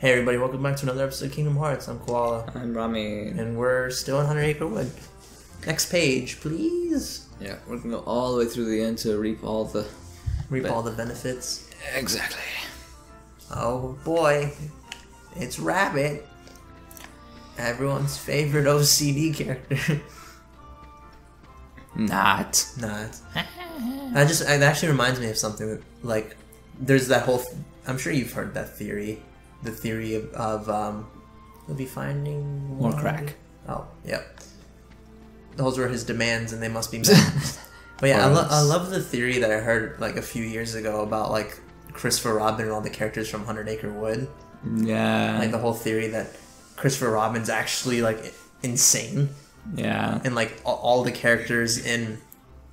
Hey everybody, welcome back to another episode of Kingdom Hearts. I'm Koala, I'm Ramin. and we're still in Hundred Acre Wood. Next page, please. Yeah, we're gonna go all the way through the end to reap all the. Reap Ben- all the benefits. Exactly. Oh boy, it's Rabbit. Everyone's favorite OCD character. Not. Not. That just it actually reminds me of something like, there's that whole. I'm sure you've heard that theory, the theory of, of um, he'll be finding More crack. Oh, yep. Those were his demands, and they must be met. but yeah, I, lo- I love the theory that I heard like a few years ago about like Christopher Robin and all the characters from Hundred Acre Wood. Yeah. Like the whole theory that Christopher Robin's actually like insane, yeah. and like all, all the characters in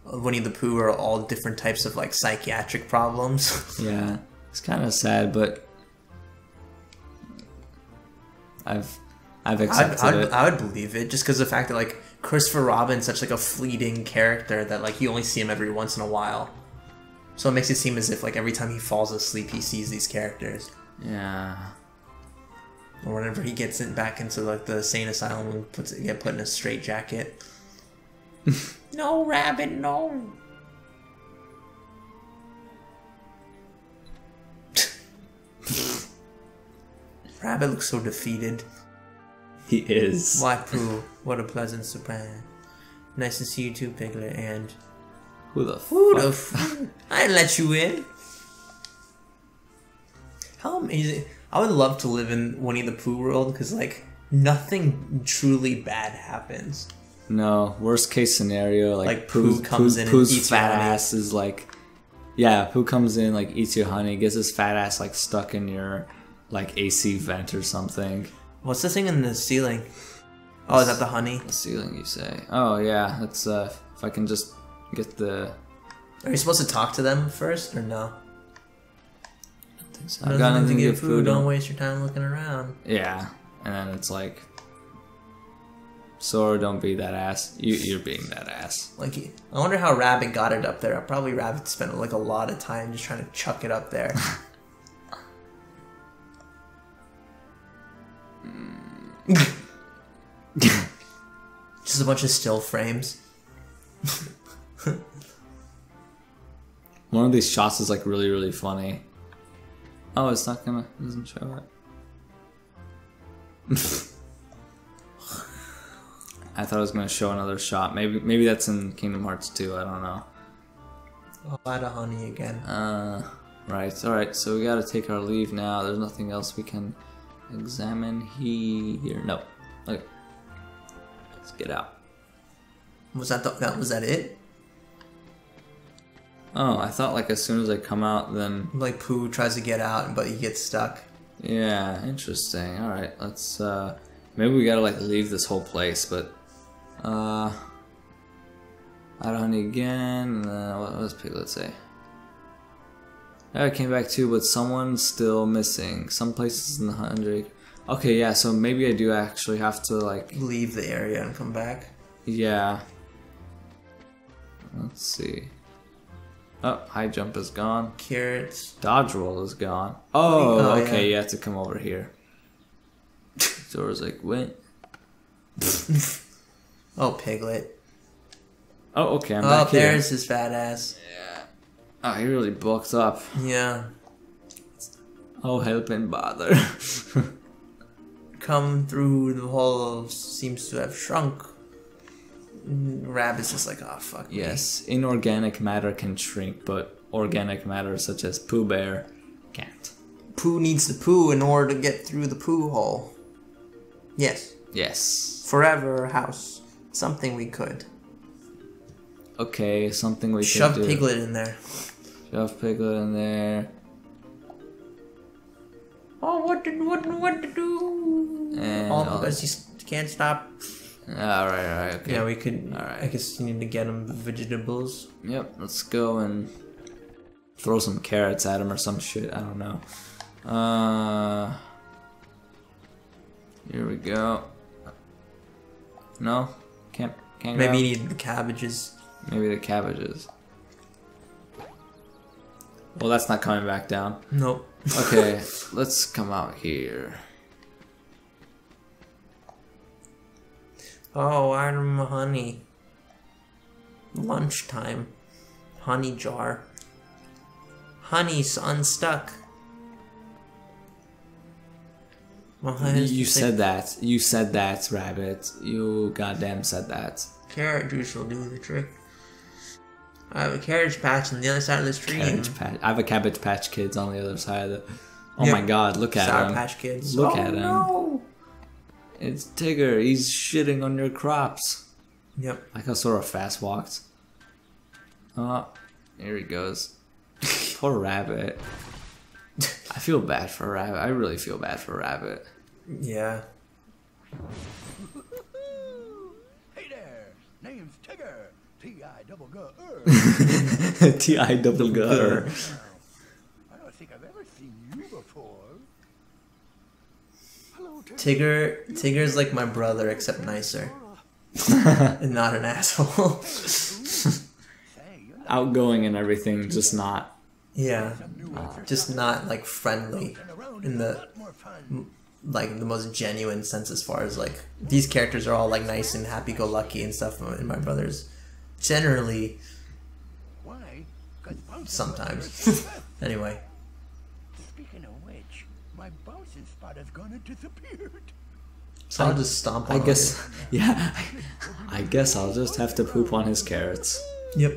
Winnie the Pooh are all different types of like psychiatric problems. Yeah. It's kind of sad, but I've I've I'd, accepted I'd, it. I would believe it just because the fact that like Christopher Robin's such like a fleeting character that like you only see him every once in a while. So it makes it seem as if like every time he falls asleep he sees these characters. yeah. Or whenever he gets in back into like the sane asylum and puts get put in a straight jacket. no rabbit, no. rabbit looks so defeated. He is. Why, Pooh? What a pleasant surprise. Nice to see you too, Piglet. And Who the who fuck? the f- I didn't let you in. How amazing! I would love to live in Winnie the Pooh world because like nothing truly bad happens. No, worst case scenario, like, Like, Pooh comes in and Pooh's eats your fat ass is like, yeah, Pooh comes in like eats your honey, gets his fat ass like stuck in your like AC vent or something. What's the thing in the ceiling? Oh, is that the honey? The ceiling, you say? Oh yeah, that's uh, if I can just get the. Are you supposed to talk to them first or no? I've got to nothing to get give food. Don't waste your time looking around. Yeah, and then it's like, Sora, don't be that ass. You, you're being that ass. Like, I wonder how Rabbit got it up there. Probably Rabbit spent like a lot of time just trying to chuck it up there. just a bunch of still frames. One of these shots is like really, really funny. Oh, it's not gonna. it Doesn't show it. I thought I was gonna show another shot. Maybe, maybe that's in Kingdom Hearts 2. I don't know. A lot of honey again. Uh, right. All right. So we gotta take our leave now. There's nothing else we can examine here. No. Okay. Let's get out. Was that the, that was that it? Oh, I thought like as soon as I come out, then Like Pooh tries to get out, but he gets stuck. yeah, interesting. All right, let's. uh Maybe we gotta like leave this whole place, but uh, out of honey again. Uh, what does Piglet say? I came back too, but someone's still missing. Some places in the hundred. Okay, yeah. So maybe I do actually have to like Leave the area and come back. Yeah. Let's see. Oh, high jump is gone. Carrots. Dodge roll is gone. Oh, Oh, okay, yeah. you have to come over here. Sora's like, what? Oh, Piglet. Oh, okay, I'm Oh, back here. there's his fat ass. Oh, he really bulked up. Yeah. Oh, help and bother. Come through the hole seems to have shrunk. Rabbit's just like, oh, fuck me." yes, inorganic matter can shrink, but organic matter such as Pooh Bear can't. Pooh needs to poo in order to get through the poo hole. Yes. Yes. Forever house. Something we could. Okay, something we Shove can do. Piglet in there. Shove Piglet in there. Oh, what to what what to do? And All all- because he can't stop. Alright, alright, okay. Yeah, we could. Alright. I guess you need to get him vegetables. Yep, let's go and throw some carrots at him or some shit. I don't know. Uh, here we go. No, can't. Can't. Maybe you need the cabbages. maybe the cabbages. Well, that's not coming back down. Nope. Okay, let's come out here. Oh, I'm honey. Lunchtime. Honey jar. Honey's unstuck. Well, You, you said that. You said that, rabbit. You goddamn said that. carrot juice will do the trick. I have a carriage patch on the other side of the patch. I have a Cabbage Patch Kids on the other side of the. Oh Yep. my god! Look at Sour him. Patch Kids. Look oh, at him. No. It's Tigger. He's shitting on your crops. Yep. Like how sort of fast walked. Oh, here he goes. Poor rabbit. I feel bad for rabbit. I really feel bad for rabbit. Yeah. Hey there, name's Tigger. T-I double G-R. T I double gutter. I don't think I've ever seen you before. Hello, Tigger. Tigger Tigger's like my brother except nicer. and not an asshole. Say, you're not Outgoing and everything, just not. yeah. new interest Just not like friendly in the lot more fun. like the most genuine sense as far as like these characters are all like nice and happy go lucky and stuff and my brothers generally Why? 'Cause sometimes anyway Speaking of which, my bouncing spot has gone and disappeared. so I'll just stomp on I guess, yeah. I guess I'll just have to poop on his carrots. yep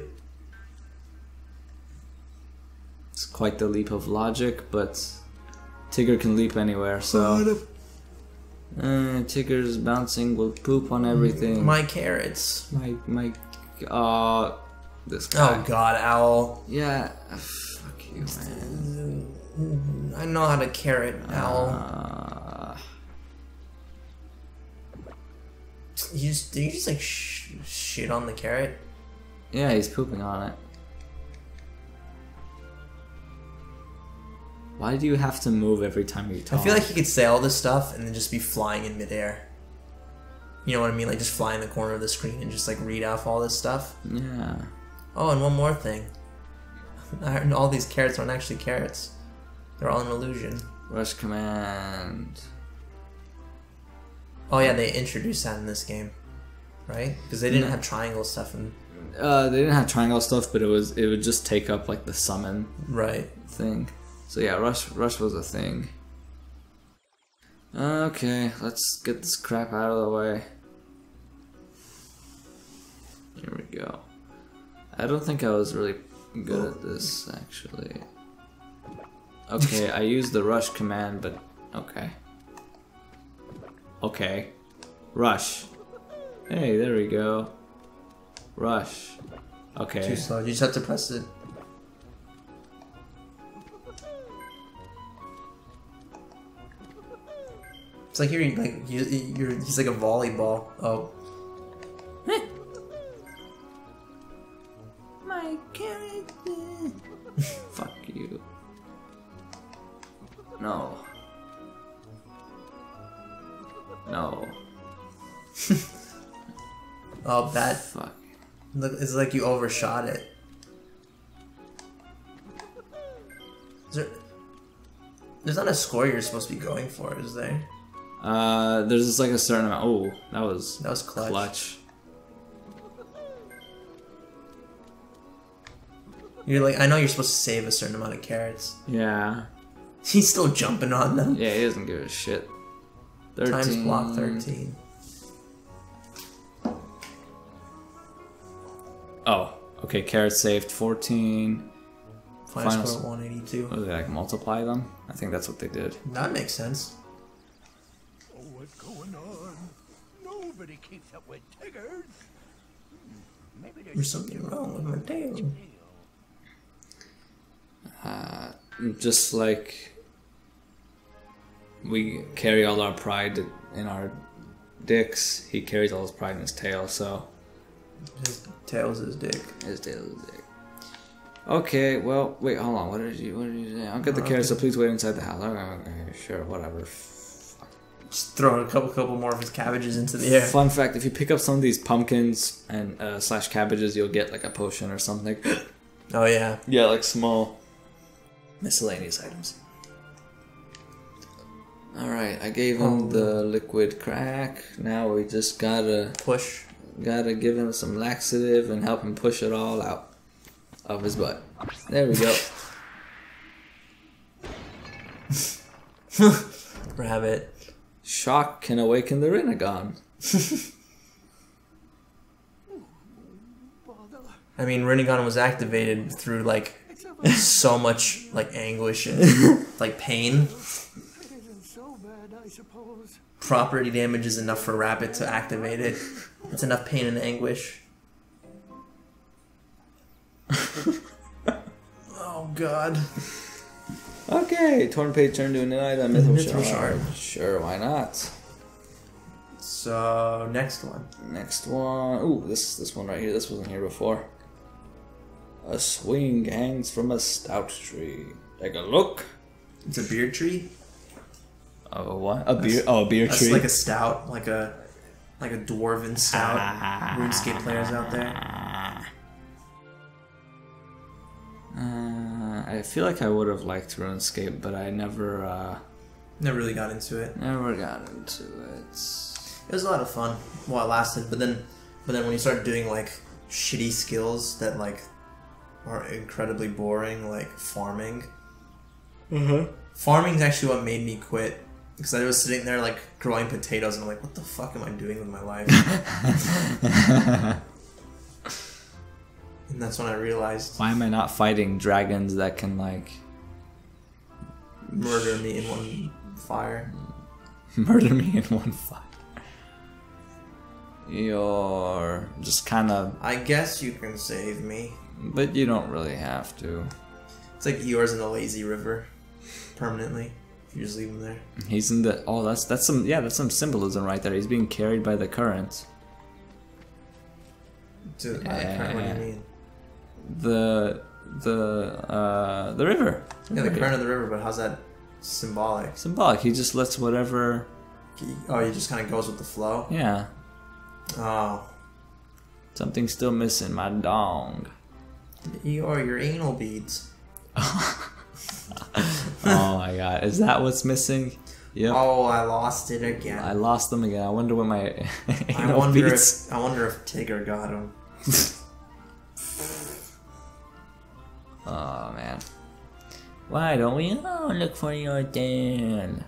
It's quite the leap of logic, but Tigger can leap anywhere, so. Uh, Tigger's bouncing will poop on everything. my carrots my, my, uh, this guy. oh god owl Yeah, fuck you, man. I know how to carrot owl Uh, you just do you just like sh- shit on the carrot yeah, he's pooping on it. Why do you have to move every time you talk? I feel like he could say all this stuff and then just be flying in midair you know what I mean like just fly in the corner of the screen and just like read off all this stuff Yeah. Oh, and one more thing. I heard all these carrots aren't actually carrots. They're all an illusion. Rush command. Oh yeah, they introduced that in this game, right? Because they didn't No. have triangle stuff in Uh, they didn't have triangle stuff, but it was it would just take up like the summon right. thing. So yeah, rush rush was a thing. Okay, let's get this crap out of the way. Here we go. I don't think I was really good at this actually. Okay, I used the rush command, but okay. Okay. Rush. Hey, there we go. Rush. Okay. Too slow. You just have to press it. It's like you're like you, you're. He's like a volleyball. Oh. My character. Fuck you. No. No. Oh, that. Fuck. Look, it's like you overshot it. Is there, there's not a score you're supposed to be going for, is there? Uh, there's just like a certain amount. Oh, that was That was clutch. clutch. You're like, I know you're supposed to save a certain amount of carrots. Yeah. He's still jumping on them. Yeah, he doesn't give a shit. 13. Times block 13. Oh, okay. carrots saved 14. Final, Final score 182. What did they like multiply them? I think that's what they did. That makes sense. Nobody keeps up with Tiggers. Hmm, Maybe there's, There's something wrong with my tail. Just like we carry all our pride in our dicks, he carries all his pride in his tail. So His tail's his dick. his tail is dick. Okay, well, wait, hold on. What did you? What did you say? I'll get the carrots. So please wait inside the house. Okay, okay, sure, whatever. Just throwing a couple, couple more of his cabbages into the air. Fun fact: If you pick up some of these pumpkins and uh, slash cabbages, you'll get like a potion or something. Oh yeah. yeah, like small. miscellaneous items. Alright, I gave him the liquid crack. Now we just gotta Push. gotta give him some laxative and help him push it all out of his butt. There we go. Rabbit. Shock can awaken the Rinnegan. I mean, Rinnegan was activated through like so much like anguish and like pain. So bad, Property damage is enough for Rabbit to activate it. It's enough pain and anguish. oh god. Okay, torn page turned to an item. Mithril, Mithril shard. shard. Sure, why not? So next one. Next one. Ooh, this this one right here. This wasn't here before. A swing hangs from a stout tree. Take a look. It's a beard tree. Oh, what? A beer? Oh, a beer That's tree. like a stout, like a like a dwarven stout. Ah. RuneScape players out there. I feel like I would have liked RuneScape, but I never, uh, Never really got into it. never got into it. It was a lot of fun while it lasted, but then but then when you start doing like shitty skills that like are incredibly boring, like farming. Mm-hmm. Farming is actually what made me quit. Because I was sitting there like growing potatoes and I'm like, what the fuck am I doing with my life? and that's when I realized Why am I not fighting dragons that can like murder me in one fire. murder me in one fight? You're just kind of, I guess you can save me. but you don't really have to. It's like yours in the lazy river. Permanently. If you just leave him there. He's in the. Oh, that's that's some. Yeah, that's some symbolism right there. He's being carried by the uh, current. To, Yeah. what do you mean? The the uh the river. Yeah, the current of the river, but how's that symbolic? Symbolic. He just lets whatever. Oh, he just kind of goes with the flow? Yeah. Oh. Something's still missing. My dong. Or your anal beads. oh my god. Is that what's missing? Yep. Oh, I lost it again. I lost them again. I wonder what my I wonder beads. if I wonder if Tigger got him. Oh man. Why don't we all look for your Dan?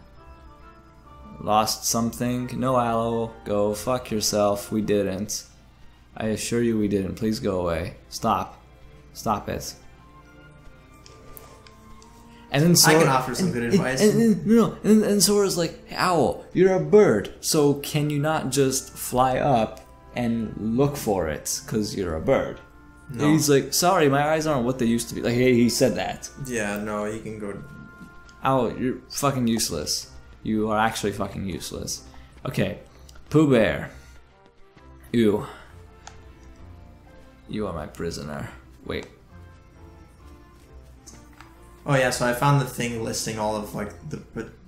Lost something? No aloe. Go fuck yourself. We didn't. I assure you we didn't. Please go away. Stop. Stop it. And then Sora, I can offer some good advice. And, and, no, and, and Sora's like, hey, Owl, you're a bird, so can you not just fly up and look for it? Because you're a bird. No. He's like, sorry, my eyes aren't what they used to be. Like, hey, he said that. Yeah, no, you can go. Owl, you're fucking useless. You are actually fucking useless. Okay, Pooh Bear. You. You are my prisoner. Wait. Oh yeah, so I found the thing listing all of like the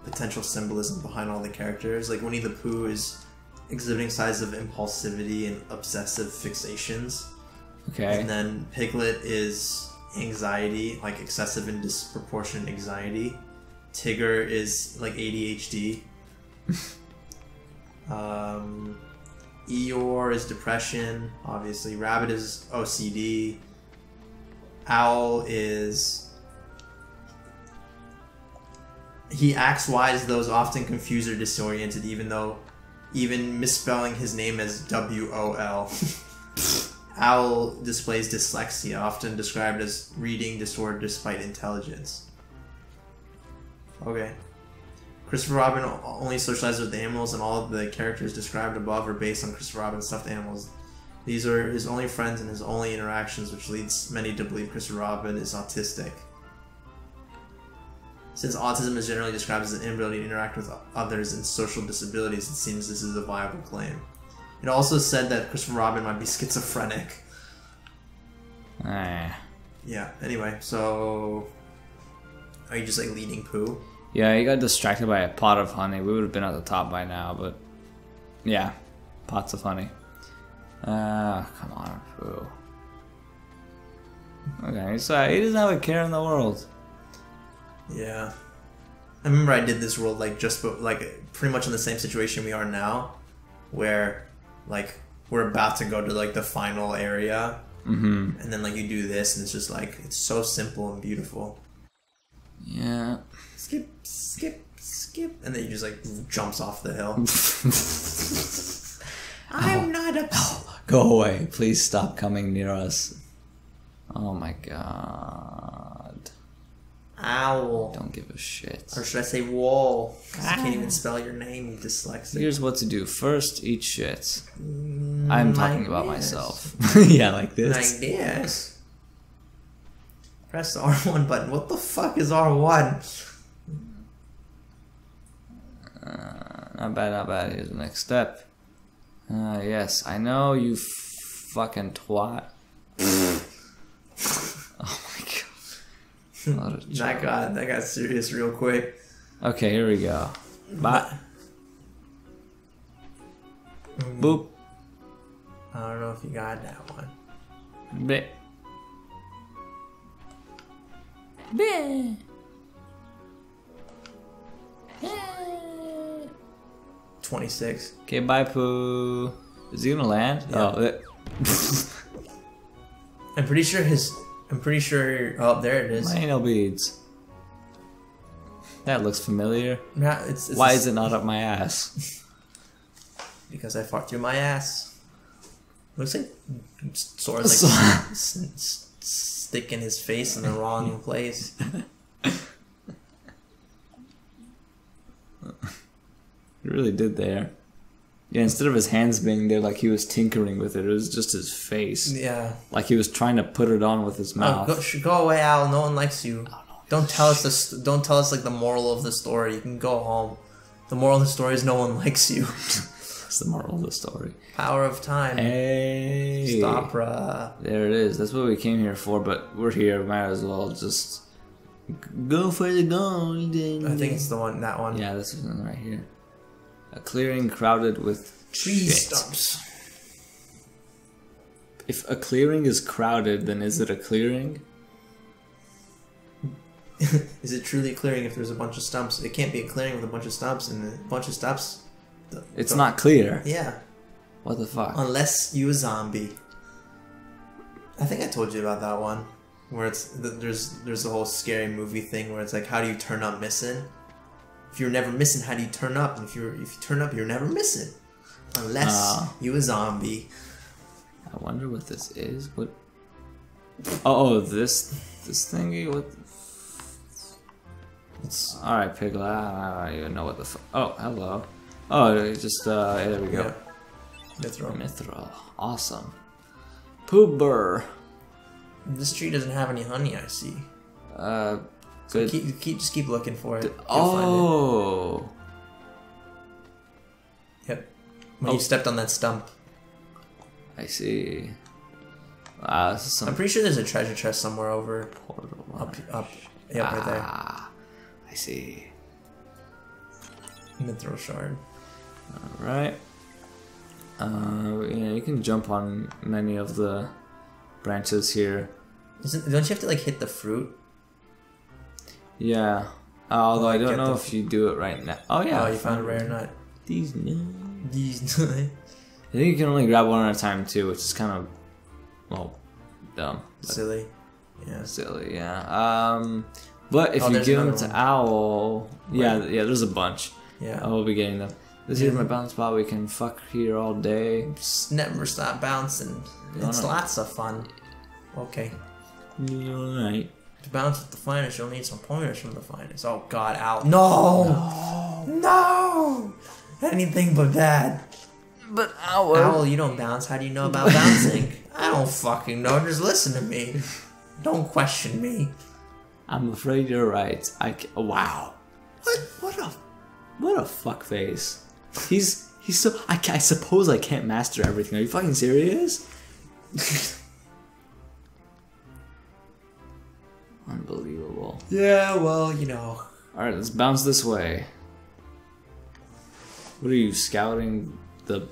potential symbolism behind all the characters. Like Winnie the Pooh is exhibiting signs of impulsivity and obsessive fixations, Okay. and then Piglet is anxiety, like excessive and disproportionate anxiety. Tigger is like ADHD. um, Eeyore is depression, obviously. Rabbit is OCD. Owl is he acts wise though is often confused or disoriented even though even misspelling his name as w-o-l owl displays dyslexia often described as reading disorder despite intelligence. Okay. Christopher robin only socializes with animals and all of the characters described above are based on christopher robin's stuffed animals. These are his only friends and his only interactions which leads many to believe christopher robin is autistic. Since autism is generally described as an inability to interact with others and social disabilities, it seems this is a viable claim. It also said that Christopher Robin might be schizophrenic. Ah. Yeah, anyway, so. Are you just like leading Pooh? Yeah, he got distracted by a pot of honey. We would have been at the top by now, but yeah, pots of honey. Ah, come on, Pooh. Okay, so he doesn't have a care in the world. Yeah. I remember I did this world like just like pretty much in the same situation we are now, where like we're about to go to like the final area, Mm-hmm. and then like you do this, and it's just like it's so simple and beautiful. Yeah. Skip, skip, skip, and then you just like jumps off the hill. I'm not a. Go away. Please stop coming near us. Oh my god. Owl. Don't give a shit. Or should I say wall? 'Cause you can't even spell your name, you dyslexic. Here's what to do. First, eat shit. Mm, I'm like talking about this. myself. yeah, like this. Like this. Press the R1 button. What the fuck is R1? Not bad, not bad. Here's the next step. Uh, yes, I know you fucking twat. oh my god. What a That got that got serious real quick. Okay, here we go. Bye. Mm. Boop. I don't know if you got that one. Bleh. Bleh. 26. Okay, bye, Pooh. Is he gonna land? Yeah. Oh, I'm pretty sure his. I'm pretty sure. Oh, there it is. my anal beads. That looks familiar. Nah, it's, it's Why is it not up my ass? Because I fought through my ass. Looks like sword like s- s- stick in his face in the wrong place. It really did there. Yeah, instead of his hands being there like he was tinkering with it, it was just his face. Yeah. Like he was trying to put it on with his Oh, mouth. go, go away, Al. No one likes you. Don't tell us this. Don't tell us like the moral of the story. You can go home. The moral of the story is no one likes you. That's the moral of the story. Power of time. Hey. Stopra. There it is. That's what we came here for, but we're here. Might as well just go for the gold. I think it's the one. That one. Yeah, this is one right here. A clearing crowded with Tree shit. stumps. If a clearing is crowded, then is it a clearing? Is it truly a clearing if there's a bunch of stumps? It can't be a clearing with a bunch of stumps and a bunch of stumps. the- It's the- not clear. Yeah, What the fuck? unless you a zombie. I think I told you about that one, where it's there's there's a whole scary movie thing where it's like, how do you turn up missing? If you're never missing, how do you turn up? And if you're if you turn up, you're never missing, unless Ah. you a zombie. I wonder what this is. What? Oh, oh, this this thingy. What? It's All right, Piglet. I don't even know what the. Fu- oh, hello. Oh, just uh, there we go. yeah. Mithril. Mithril, awesome. Pooh Bear. This tree doesn't have any honey. I see. Uh, So good. keep, keep just keep looking for it. You'll find oh, it. Yep. When Oh. you stepped on that stump. I see. Wow, this is I'm pretty sure there's a treasure chest somewhere over portal. up up. Yeah, right there. Ah, I see. Mithril shard. All right. Uh, yeah, you can jump on many of the branches here. Isn't don't you have to like hit the fruit? Yeah. Although I don't get know the- if you do it right now. Oh yeah, oh, you found a rare nut. These nuts. These I think you can only grab one at a time too, which is kind of well dumb, but silly. Yeah. silly. Yeah. Um, but if Oh, you there's give them another to one. Owl, yeah, Right. yeah, there's a bunch. Yeah. I will be getting them. This is my bounce spot. We can fuck here all day. Just never stop bouncing. It's no. lots of fun. Okay. Alright. To bounce with the finest, you'll need some pointers from the finest. Oh God, Al. No. No. Anything but that. But Owl. Owl, uh, you don't bounce. How do you know about bouncing? I don't fucking know. Just listen to me. Don't question me. I'm afraid you're right. I ca- wow. What? What a what a fuck face. He's he's so I, I suppose I can't master everything. Are you fucking serious? Unbelievable. Yeah, well, you know. All right, let's bounce this way. What are you scouting? The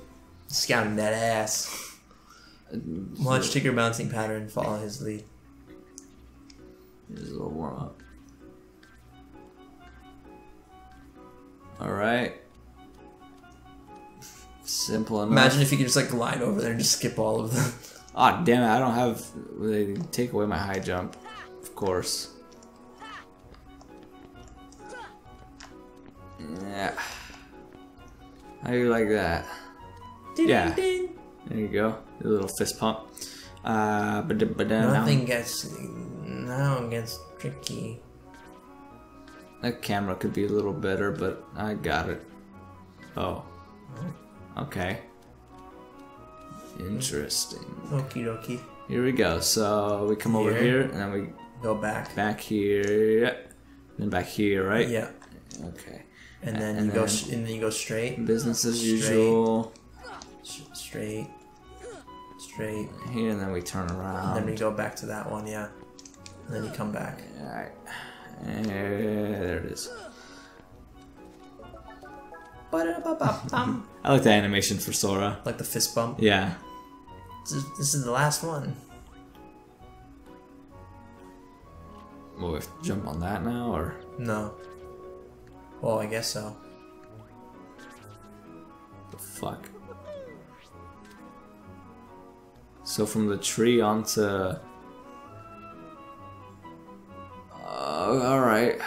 Scouting that ass. Watch Tigger bouncing pattern, follow his lead. Here's a little warm up. Alright. Simple enough. Imagine if you could just like glide over there and just skip all of them. Ah, damn it, I don't have. They take away my high jump. Of course. Yeah. How do you like that? Yeah. There you go. A little fist pump. Uh, but but now Nothing gets now it gets tricky. that camera could be a little better, but I got it. Oh. Okay. Interesting. Okie dokie. Here we go. So we come over Here. here and then we Go back. back here, then back here, right? Yeah. Okay. And then And you go then- sh- and then you go straight. Business as Straight. usual straight. Straight. here, and then we turn And then we go back to that one, yeah. And then you come back. All right. And there it is. I like the animation for Sora. Like the fist bump. Yeah. This is the last one. Well, we have to jump on that now, or No. Well, I guess so. the fuck? So from the tree onto. Uh, all right.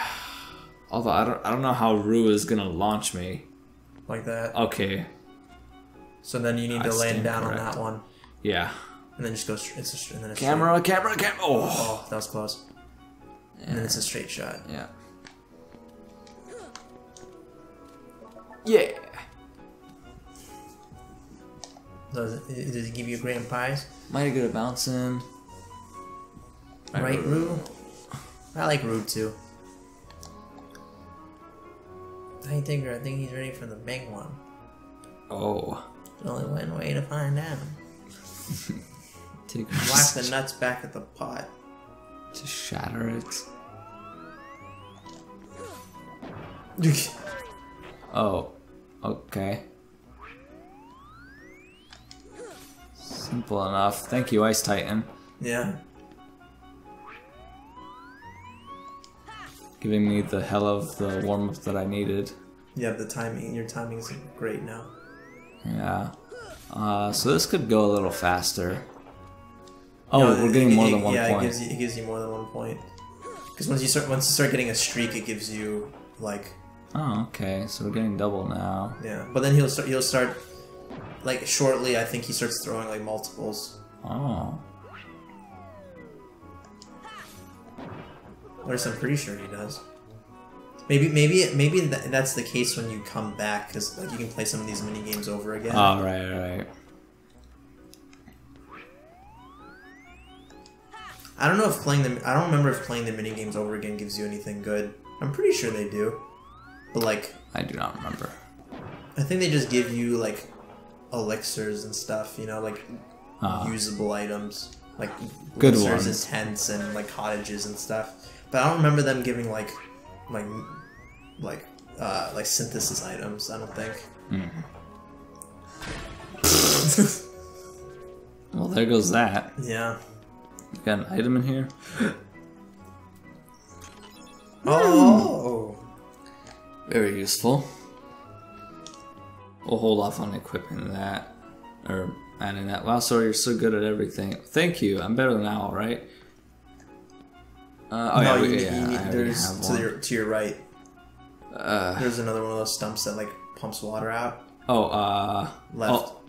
Although I don't, I don't know how Roo is gonna launch me. Like that. Okay. So then you need I to land down on that one. Yeah. And then just go straight. It's a, and then it's Camera, camera, camera. Oh. Straight. Oh, that was close. And then it's a straight shot. Yeah. Yeah. Does it, does it give you grand prize? Mighty good at bouncing. Right, Roo? I like Roo too. Hey Tigger, I think he's ready for the big one. Oh. There's only one way to find out. Take Whack the nuts back at the pot. To shatter it. Oh. Okay. Simple enough. Thank you, Ice Titan. yeah. Giving me the hell of the warm up that I needed. Yeah, the timing. Your timing is great now. Yeah. Uh, so this could go a little faster. Oh, No, we're getting it- more it- than one yeah, point. it gives you it gives you more than one point. Because once you start once you start getting a streak, it gives you like Oh, okay. So we're getting double now. yeah. But then he'll start he'll start like shortly. I think he starts throwing like multiples. Oh. Or I'm pretty sure he does. Maybe maybe maybe that, that's the case when you come back because like you can play some of these mini games over again. Oh, right, right. I don't know if playing them. I don't remember if playing the mini games over again gives you anything good. I'm pretty sure they do, but like I do not remember. I think they just give you like elixirs and stuff. You know, like Ah. usable items, like Good elixirs ones. and tents and like cottages and stuff. But I don't remember them giving like like like uh, like synthesis items. I don't think. Well, there goes that. Yeah. You got an item in here? Oh. Very useful. We'll hold off on equipping that. Or adding that. Wow, sorry, you're so good at everything. Thank you. I'm better than Owl, right? Uh, oh, no, yeah, you, yeah, you need, there's to your to your right. Uh, There's another one of those stumps that like pumps water out. oh, uh... Left. Oh,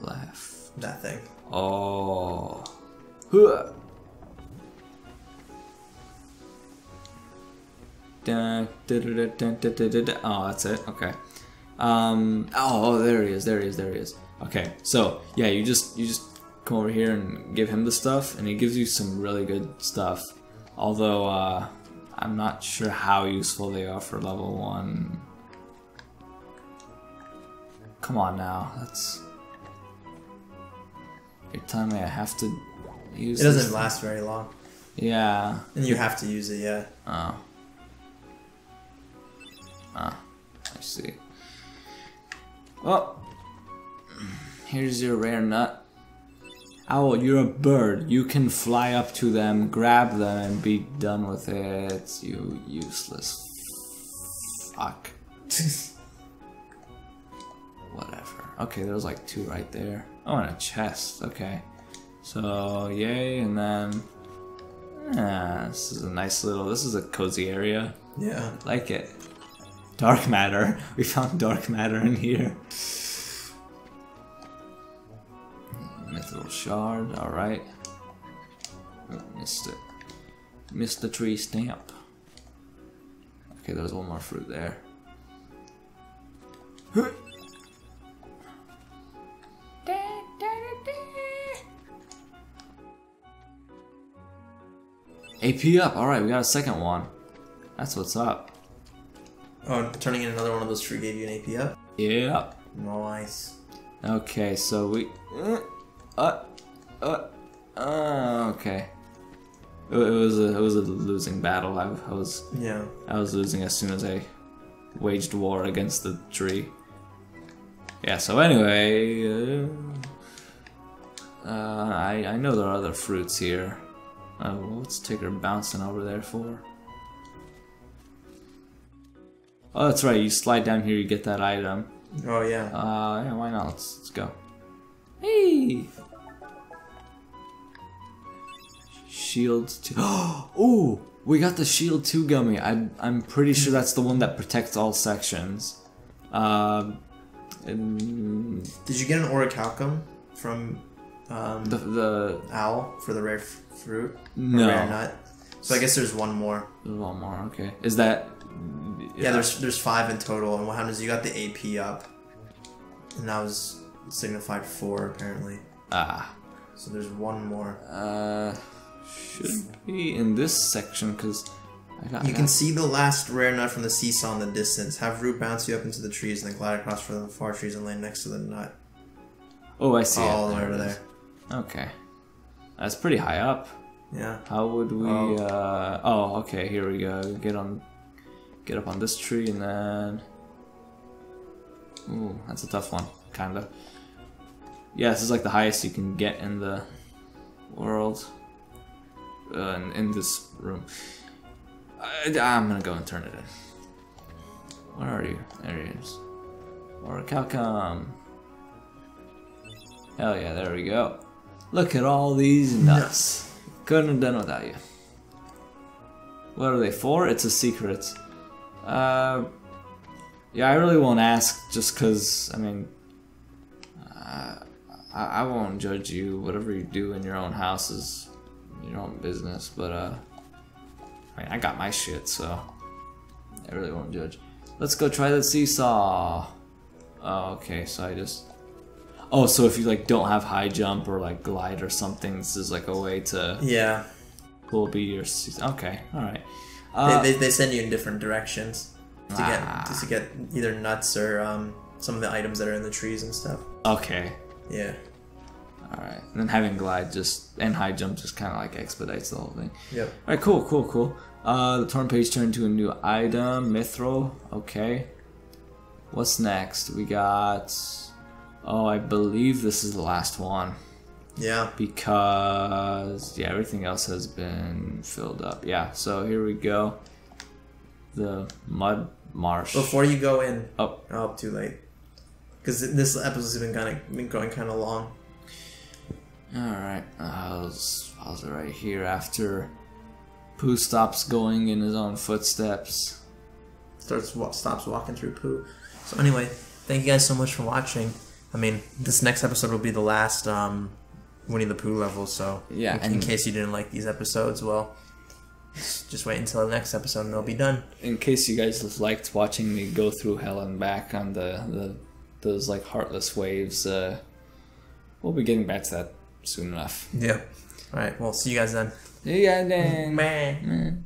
left. That thing. Oh. Oh, that's it. Okay. Um, oh, there he is. There he is. There he is. Okay. So yeah, you just you just come over here and give him the stuff, and he gives you some really good stuff. Although uh, I'm not sure how useful they are for level one. Come on now. That's you're telling me I have to use. It doesn't last very long. Yeah. And you have to use it. Yeah. Oh. Ah, I see. Well, here's your rare nut. Owl, you're a bird. You can fly up to them, grab them, and be done with it. You useless fuck. Whatever. Okay, there's like two right there. Oh, and a chest. Okay. So, yay, and then. Ah, this is a nice little. This is a cozy area. Yeah. Like it. Dark matter. We found dark matter in here. Mithril shard. Alright. Oh, missed it. Missed the tree stamp. Okay, there's one more fruit there. AP up. Alright, we got a second one. That's what's up. Oh, turning in another one of those true gave you an AP up? Yep. Nice. Okay, so we. Uh, uh, uh, uh, okay. It, it was a it was a losing battle. I, I was Yeah. I was losing as soon as I waged war against the tree. Yeah. So anyway, uh, uh, I I know there are other fruits here. Uh, what's Tigger bouncing over there for? Oh, that's right. You slide down here, you get that item. Oh, yeah. Uh, yeah, why not? Let's, let's go. Hey! Shield 2. Oh! We got the Shield 2 gummy. I, I'm pretty sure that's the one that protects all sections. Um, and Did you get an orichalcum from um, the, the. Owl for the rare fruit? No. rare nut? So I guess there's one more. There's one more, okay. Is that. Yeah, there's there's five in total, and what happens is you got the AP up, and that was signified four apparently. Ah. So there's one more. Uh. Should be in this section, because. I got, You can see the last rare nut from the seesaw in the distance. Have root bounce you up into the trees, and then glide across from the far trees and land next to the nut. Oh, I see All it. the way There over there. Okay. That's pretty high up. Yeah. How would we? Oh. Uh, oh, okay. Here we go. Get on, get up on this tree, and then. Ooh, that's a tough one, kinda. Yeah, this is like the highest you can get in the world. Uh, in, in this room. I, I'm gonna go and turn it in. Where are you? There he is. Orichalcum. Hell yeah, there we go. Look at all these nuts. Couldn't have done without you. What are they for? It's a secret. Uh, yeah, I really won't ask just because, I mean, uh, I, I won't judge you. Whatever you do in your own house is your own business, but, uh, I mean, I got my shit, so I really won't judge. Let's go try the seesaw. Oh, okay, so I just. Oh, so if you like don't have high jump or like glide or something, this is like a way to Yeah. will be your. Okay, all right. Uh, they, they, they send you in different directions to Ah. get to get either nuts or um, some of the items that are in the trees and stuff. okay, Yeah. all right. And then having glide just and high jump just kind of like expedites the whole thing. Yep. All right, cool, cool, cool. Uh, the torn page turned to a new item, Mithril. Okay. What's next? We got. Oh, I believe this is the last one Yeah. because yeah, everything else has been filled up. Yeah, so here we go. The mud marsh. Before you go in, Oh, oh, too late. Because this episode's been kind of been going kind of long. all right. I'll pause it right here after Pooh stops going in his own footsteps. starts stops walking through poo. So anyway, thank you guys so much for watching. I mean, this next episode will be the last um, Winnie the Pooh level. So Yeah, in, in case you didn't like these episodes, well, just wait until the next episode and they'll be done. In case you guys liked watching me go through hell and back on the, the those like heartless waves, uh, we'll be getting back to that soon enough. Yeah. All right. Well, see you guys then. Yeah, then. Bye. Mm.